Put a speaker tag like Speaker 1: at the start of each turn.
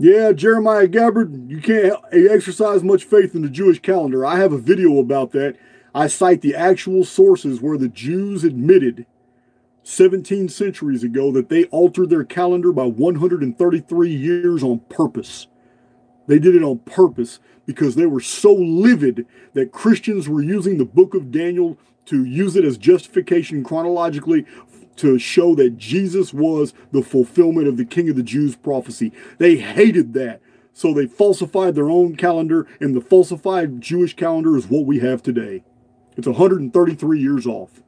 Speaker 1: Yeah, Jeremiah Gabbard, you can't exercise much faith in the Jewish calendar. I have a video about that. I cite the actual sources where the Jews admitted 17 centuries ago that they altered their calendar by 133 years on purpose. They did it on purpose because they were so livid that Christians were using the book of Daniel to use it as justification chronologically to show that Jesus was the fulfillment of the King of the Jews prophecy. They hated that. So they falsified their own calendar, and the falsified Jewish calendar is what we have today. It's 133 years off.